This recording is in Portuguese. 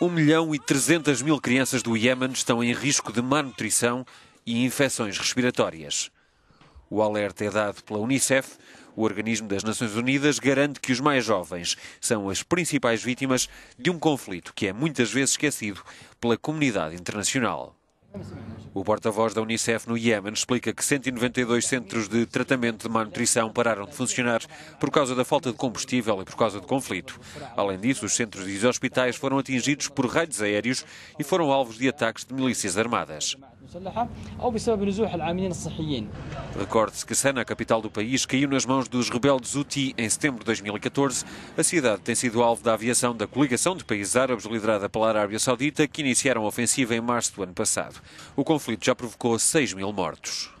1 milhão e 300 mil crianças do Iémen estão em risco de malnutrição e infecções respiratórias. O alerta é dado pela Unicef. O organismo das Nações Unidas garante que os mais jovens são as principais vítimas de um conflito que é muitas vezes esquecido pela comunidade internacional. O porta-voz da Unicef no Iémen explica que 192 centros de tratamento de malnutrição pararam de funcionar por causa da falta de combustível e por causa do conflito. Além disso, os centros e os hospitais foram atingidos por raids aéreos e foram alvos de ataques de milícias armadas. Recorde-se que Sana, a capital do país, caiu nas mãos dos rebeldes Houthi em setembro de 2014. A cidade tem sido alvo da aviação da coligação de países árabes liderada pela Arábia Saudita, que iniciaram a ofensiva em março do ano passado. O conflito já provocou 6 mil mortos.